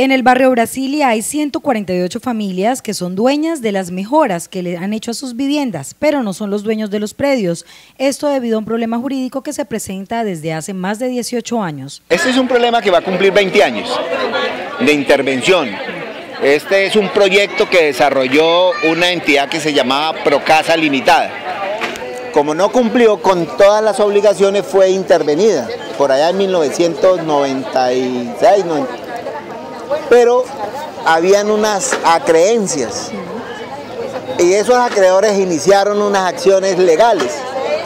En el barrio Brasilia hay 148 familias que son dueñas de las mejoras que le han hecho a sus viviendas, pero no son los dueños de los predios. Esto debido a un problema jurídico que se presenta desde hace más de 18 años. Este es un problema que va a cumplir 20 años de intervención. Este es un proyecto que desarrolló una entidad que se llamaba Procasa Limitada. Como no cumplió con todas las obligaciones, fue intervenida por allá en 1996, pero habían unas acreencias y esos acreedores iniciaron unas acciones legales.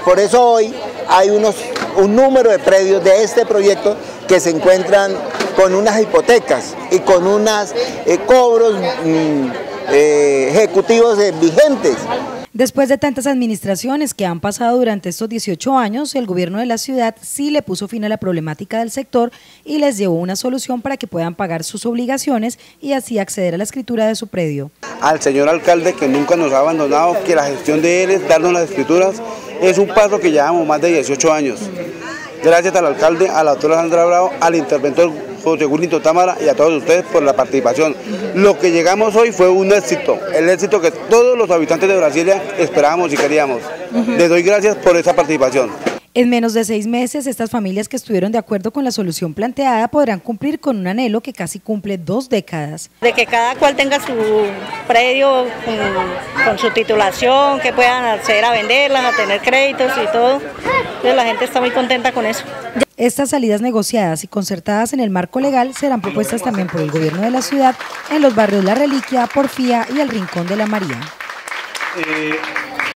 Por eso hoy hay unos, un número de predios de este proyecto que se encuentran con unas hipotecas y con unos eh, cobros mm, eh, ejecutivos vigentes. Después de tantas administraciones que han pasado durante estos 18 años, el gobierno de la ciudad sí le puso fin a la problemática del sector y les llevó una solución para que puedan pagar sus obligaciones y así acceder a la escritura de su predio. Al señor alcalde que nunca nos ha abandonado, que la gestión de él es darnos las escrituras, es un paso que llevamos más de 18 años. Gracias al alcalde, a la doctora Sandra Bravo, al interventor José Gurnito Támara y a todos ustedes por la participación. Lo que llegamos hoy fue un éxito, el éxito que todos los habitantes de Brasilia esperábamos y queríamos. Les doy gracias por esa participación. En menos de seis meses, estas familias que estuvieron de acuerdo con la solución planteada podrán cumplir con un anhelo que casi cumple dos décadas. De que cada cual tenga su predio con, con su titulación, que puedan acceder a venderlas, a tener créditos y todo. Entonces la gente está muy contenta con eso. Estas salidas negociadas y concertadas en el marco legal serán propuestas también por el gobierno de la ciudad en los barrios La Reliquia, Porfía y el Rincón de la María. Eh...